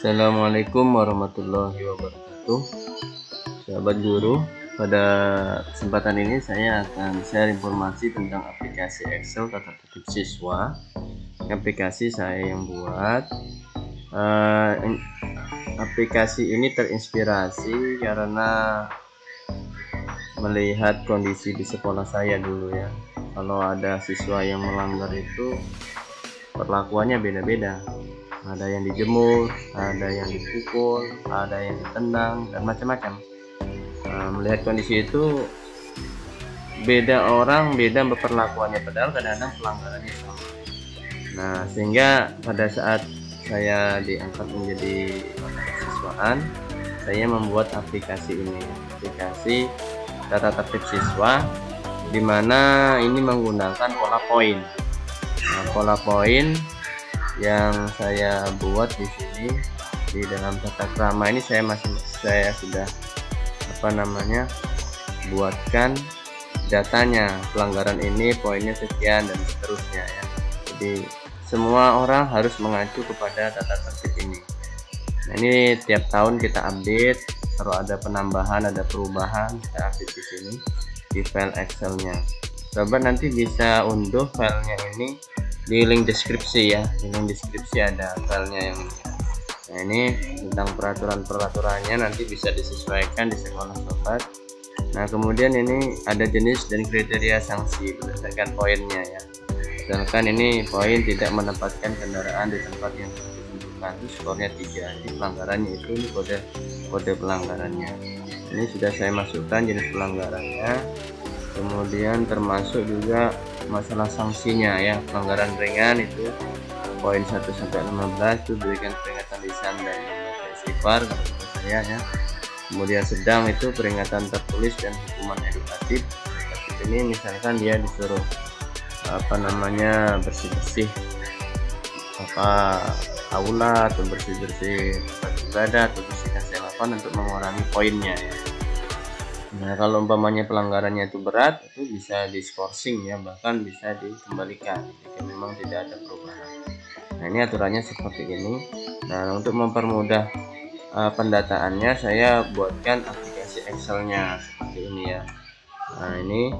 Assalamualaikum warahmatullahi wabarakatuh. Sahabat guru Pada kesempatan ini saya akan share informasi tentang aplikasi Excel tata tertib siswa. Aplikasi saya yang buat uh, Aplikasi ini terinspirasi karena Melihat kondisi di sekolah saya dulu ya. Kalau ada siswa yang melanggar itu Perlakuannya beda-beda ada yang dijemur ada yang dipukul ada yang ditendang dan macam-macam. Nah, melihat kondisi itu beda orang beda perlakuannya padahal kadang-kadang pelanggarannya sama. Nah sehingga pada saat saya diangkat menjadi siswaan saya membuat aplikasi ini. Aplikasi data tertib siswa di mana ini menggunakan pola poin. Nah, pola poin yang saya buat di sini di dalam tata krama ini saya masih saya sudah apa namanya buatkan datanya. Pelanggaran ini poinnya sekian dan seterusnya ya. Jadi semua orang harus mengacu kepada tata tertib ini. Nah ini tiap tahun kita update kalau ada penambahan ada perubahan kita update di sini di file excelnya. Coba nanti bisa unduh filenya ini di link deskripsi ya. Di link deskripsi ada filenya yang ini nah ini tentang peraturan-peraturannya nanti bisa disesuaikan di sekolah sobat. Nah kemudian ini ada jenis dan kriteria sanksi berdasarkan poinnya ya. Misalkan ini poin tidak menempatkan kendaraan di tempat yang ditentukan. Itu skornya tiga. Jadi pelanggarannya itu ini kode kode pelanggarannya. Ini sudah saya masukkan jenis pelanggarannya. Kemudian termasuk juga masalah sanksinya ya pelanggaran ringan itu poin 1 sampai 15 itu berikan peringatan lisan dan istighfar kalau saya ya. Kemudian sedang itu peringatan tertulis dan hukuman edukatif. Ini misalkan dia disuruh apa namanya bersih-bersih apa aula atau bersih-bersih ibadah atau bersihkan selapan untuk mengurangi poinnya. ya Nah kalau umpamanya pelanggarannya itu berat itu bisa diskorsing ya bahkan bisa dikembalikan jika memang tidak ada perubahan. Nah ini aturannya seperti ini. Nah untuk mempermudah uh, pendataannya saya buatkan aplikasi Excelnya seperti ini ya. Nah ini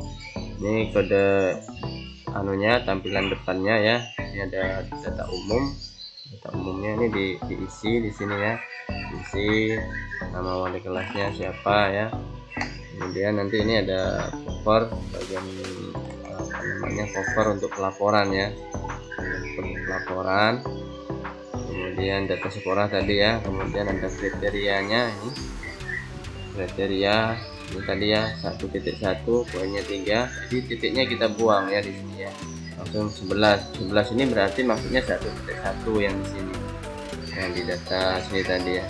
ini kode anunya tampilan depannya ya. Ini ada data umum. Data umumnya ini di, diisi di sini ya. Diisi nama wali kelasnya siapa ya kemudian nanti ini ada cover bagian apa namanya cover untuk pelaporan ya. Untuk pelaporan. Kemudian data sekolah tadi ya kemudian ada kriterianya ini. Kriteria ini tadi ya satu titik satu poinnya tiga. Jadi titiknya kita buang ya di sini ya. Langsung 11 11 ini berarti maksudnya satu titik satu yang di sini. Yang di data sini tadi ya.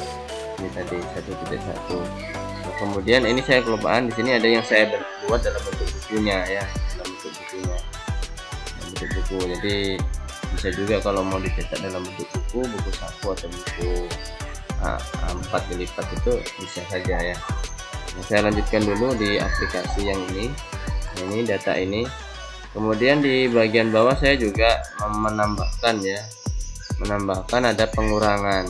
Ini tadi satu titik satu. nah, kemudian ini saya kelupaan di sini ada yang saya buat dalam bentuk bukunya ya dalam bentuk bukunya. Dalam bentuk buku. Jadi bisa juga kalau mau dicetak dalam bentuk buku buku saku atau buku A4 dilipat itu bisa saja ya. Nah, saya lanjutkan dulu di aplikasi yang ini. Nah, ini data ini. Kemudian di bagian bawah saya juga menambahkan ya. Menambahkan ada pengurangan.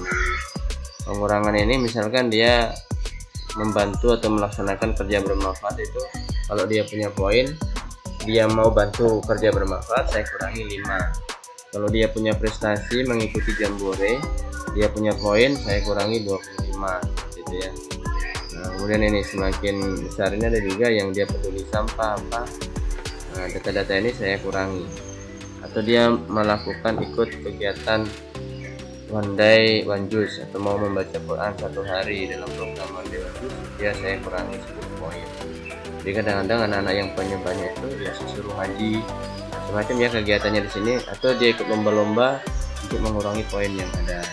Pengurangan ini misalkan dia membantu atau melaksanakan kerja bermanfaat itu kalau dia punya poin dia mau bantu kerja bermanfaat saya kurangi 5 kalau dia punya prestasi mengikuti jambore dia punya poin saya kurangi 25 gitu ya. Nah kemudian ini semakin besar ini ada juga yang dia peduli sampah apa. Nah data-data ini saya kurangi. Atau dia melakukan ikut kegiatan one day one juice atau mau membaca Quran satu hari dalam ya saya kurangi 10 poin. Jadi kadang-kadang anak-anak yang punya banyak itu ya suruh haji semacam ya kegiatannya di sini atau dia ikut lomba-lomba untuk mengurangi poin yang ada.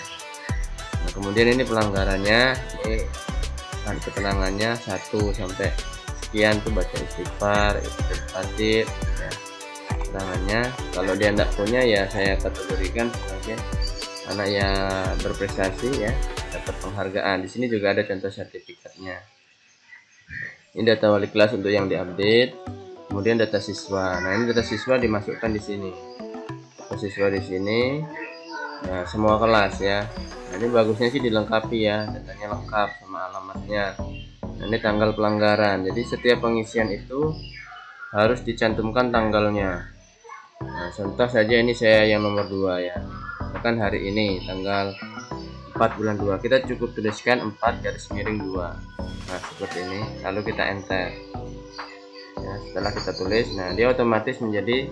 Nah, kemudian ini pelanggarannya ini kan ketenangannya 1 sampai sekian tuh baca istighfar ikut pasif ya. Keterangannya kalau dia tidak punya ya saya kategorikan sebagai anak yang berprestasi ya dapat penghargaan. Di sini juga ada contoh sertifikatnya ini data wali kelas untuk yang diupdate. Kemudian data siswa. Nah ini data siswa dimasukkan di sini. Data siswa di sini. Nah semua kelas ya. Nah, ini bagusnya sih dilengkapi ya. Datanya lengkap sama alamatnya. Nah, ini tanggal pelanggaran. Jadi setiap pengisian itu harus dicantumkan tanggalnya. Nah contoh saja ini saya yang nomor 2 ya. Kan hari ini tanggal 4 bulan 2 kita cukup tuliskan 4 garis miring 2 nah seperti ini. Lalu kita enter. Ya, setelah kita tulis nah dia otomatis menjadi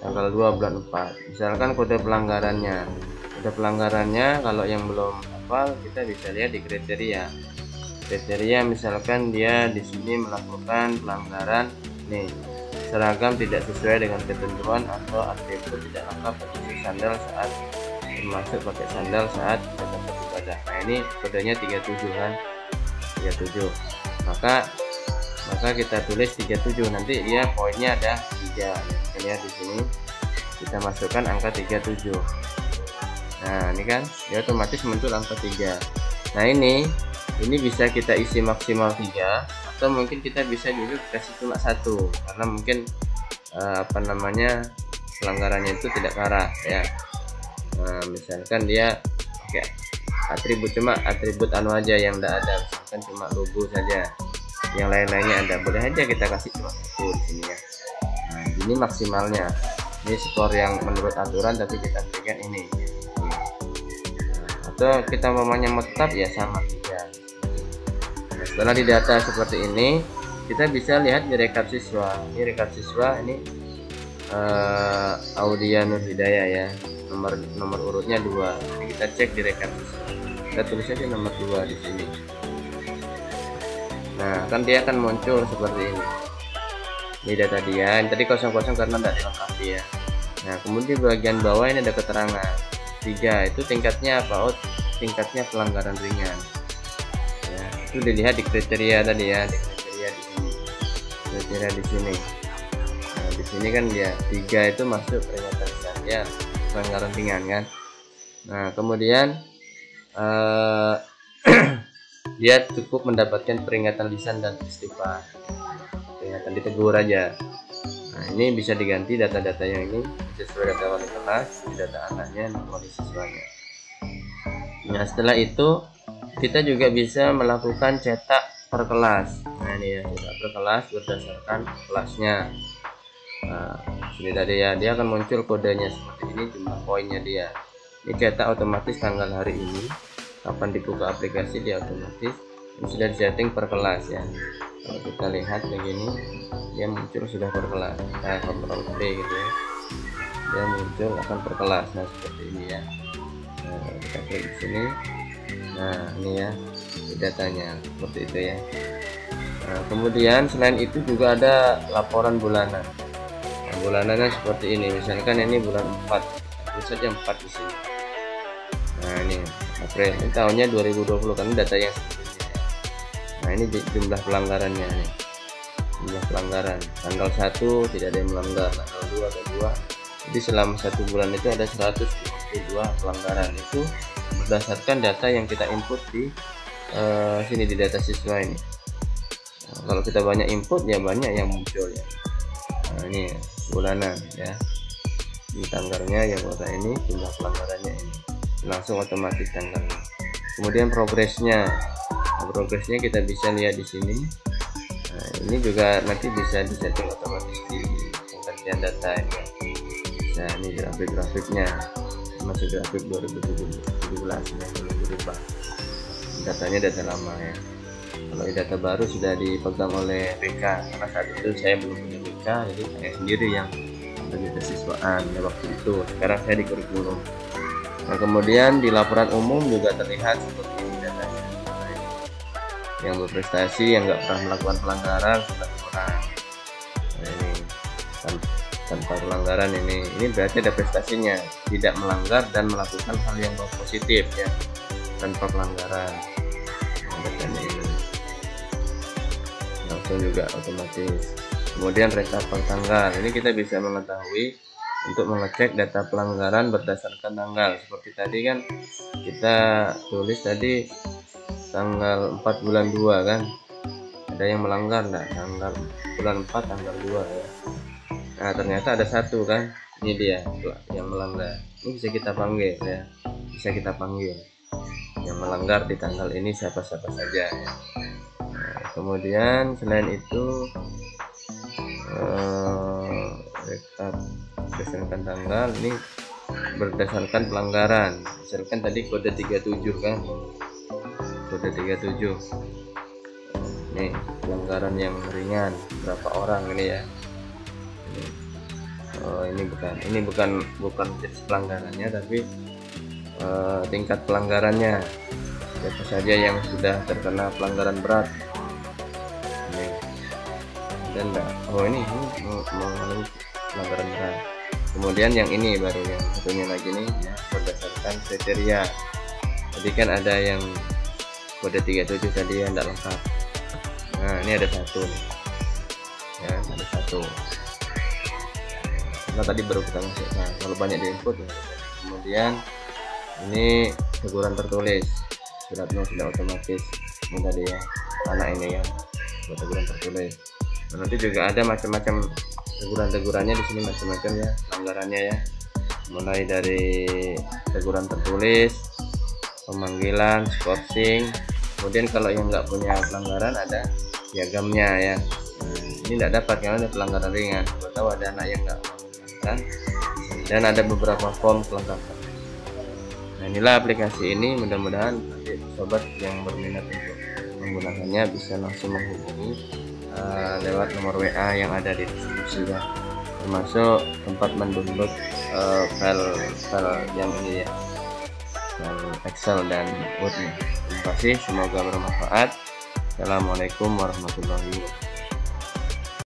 tanggal 2 bulan 4 misalkan kode pelanggarannya. Kode pelanggarannya kalau yang belum hafal kita bisa lihat di kriteria. Kriteria misalkan dia di sini melakukan pelanggaran nih. Seragam tidak sesuai dengan ketentuan atau atribut tidak lengkap seperti sandal saat termasuk pakai sandal saat datang ibadah nah ini kodenya 37 kan? 37 maka maka kita tulis 37 nanti dia poinnya ada 3 kita lihat di sini kita masukkan angka 37 nah ini kan dia otomatis muncul angka 3 nah ini ini bisa kita isi maksimal 3 atau mungkin kita bisa juga kasih cuma satu. Karena mungkin uh, apa namanya pelanggarannya itu tidak arah ya nah, misalkan dia pakai atribut cuma atribut anu aja yang tidak ada. Misalkan cuma logo saja. Yang lain-lainnya ada. Boleh aja kita kasih cuma satu di sini ya. Nah, ini maksimalnya. Ini skor yang menurut aturan tapi kita berikan ini. Nah, atau kita mamanya tetap ya sama saja nah, setelah di data seperti ini kita bisa lihat di rekap siswa. Ini rekap siswa ini uh, Audia Nur Hidayah ya nomor nomor urutnya dua. Ini kita cek di siswa kita tulis aja nomor dua di sini. Nah kan dia akan muncul seperti ini. Ini data dia yang tadi kosong-kosong karena tidak dilengkapi ya. Nah kemudian di bagian bawah ini ada keterangan. Tiga itu tingkatnya apa? Oh tingkatnya pelanggaran ringan. Ya, itu dilihat di kriteria tadi ya di kriteria di sini. Kriteria di sini. Nah di sini kan dia tiga itu masuk peringatan ya pelanggaran ringan kan? Nah kemudian uh, dia cukup mendapatkan peringatan lisan dan istighfar. Peringatan ditegur aja. Nah ini bisa diganti data-data yang ini sesuai data wali kelas data anaknya wali siswanya. Nah setelah itu kita juga bisa melakukan cetak per kelas. Nah ini ya cetak per kelas berdasarkan kelasnya nah sini tadi ya dia akan muncul kodenya seperti ini jumlah poinnya dia. Ini cetak otomatis tanggal hari ini. Kapan dibuka aplikasi dia otomatis. Ini sudah disetting per kelas ya. Kalau kita lihat begini dia muncul sudah per kelas. Kita kontrol P gitu ya. Dia muncul akan per kelas. Nah seperti ini ya. Nah, kita klik di sini. Nah ini ya datanya. Seperti itu ya. Nah, kemudian selain itu juga ada laporan bulanan. nah, bulanannya seperti ini. Misalkan ini bulan 4 tulis saja 4 di sini. Nah ini. April. Ini tahunnya 2020 kan data yang sebelumnya nah ini jumlah pelanggarannya nih. Jumlah pelanggaran. Tanggal 1 tidak ada yang melanggar. Tanggal 2 ada 2 jadi selama satu bulan itu ada 122 pelanggaran. Itu berdasarkan data yang kita input di uh, sini di data siswa ini. Nah, kalau kita banyak input ya banyak yang muncul ya nah ini bulanan ya. Ini tanggalnya yang kota ini jumlah pelanggarannya ini. Langsung otomatis tanggalnya kemudian progresnya. Nah, progresnya kita bisa lihat di sini. Nah, ini juga nanti bisa disetting otomatis di pengkajian data ini. Nah ini grafik-grafiknya masih grafik 2017 yang belum berubah. Datanya data lama ya. Kalau data baru sudah dipegang oleh BK karena saat itu saya belum punya BK jadi saya sendiri yang bagi kesiswaan ya waktu itu sekarang saya di kurikulum Nah kemudian di laporan umum juga terlihat seperti ini datanya. Yang berprestasi, yang nggak pernah melakukan pelanggaran sudah kurang. Nah, ini tanpa pelanggaran ini, ini berarti ada prestasinya, tidak melanggar dan melakukan hal yang positif ya, tanpa pelanggaran. Nah, ini langsung juga otomatis. Kemudian reshuffle tanggal, ini kita bisa mengetahui untuk mengecek data pelanggaran berdasarkan tanggal. Seperti tadi kan kita tulis tadi tanggal 4 bulan 2 kan. Ada yang melanggar enggak tanggal bulan 4 tanggal 2 ya. Nah ternyata ada satu kan. Ini dia yang melanggar. Ini bisa kita panggil ya. Bisa kita panggil. Yang melanggar di tanggal ini siapa-siapa saja ya. nah, kemudian selain itu eh, rekap berdasarkan tanggal ini berdasarkan pelanggaran. Misalkan tadi kode 37 kan? Kode 37 ini pelanggaran yang ringan berapa orang ini ya? Ini. Oh, ini bukan ini bukan bukan pelanggarannya tapi uh, tingkat pelanggarannya. Siapa saja yang sudah terkena pelanggaran berat dan oh ini mengalami pelanggaran berat. Kemudian yang ini baru yang satunya lagi nih ya, berdasarkan kriteria. Tadi kan ada yang kode 37 tadi yang tidak lengkap. Nah ini ada satu ya ada satu. Karena tadi baru kita masuk nah kalau banyak di input ya. kemudian ini teguran tertulis. Suratnya sudah otomatis. Ini tadi ya anak ini ya buat teguran tertulis. nah, nanti juga ada macam-macam teguran-tegurannya di sini macam-macam ya pelanggarannya ya. Mulai dari teguran tertulis pemanggilan skorsing kemudian kalau yang nggak punya pelanggaran ada piagamnya ya. Ini tidak dapat karena ada pelanggaran ringan. Kita tahu ada anak yang nggak melakukan dan ada beberapa form kelengkapan nah inilah aplikasi ini. Mudah-mudahan sobat yang berminat untuk menggunakannya bisa langsung menghubungi uh, lewat nomor WA yang ada di deskripsi ya termasuk tempat mendownload uh, file file yang ini ya. File Excel dan Word terima kasih semoga bermanfaat. Assalamualaikum warahmatullahi wabarakatuh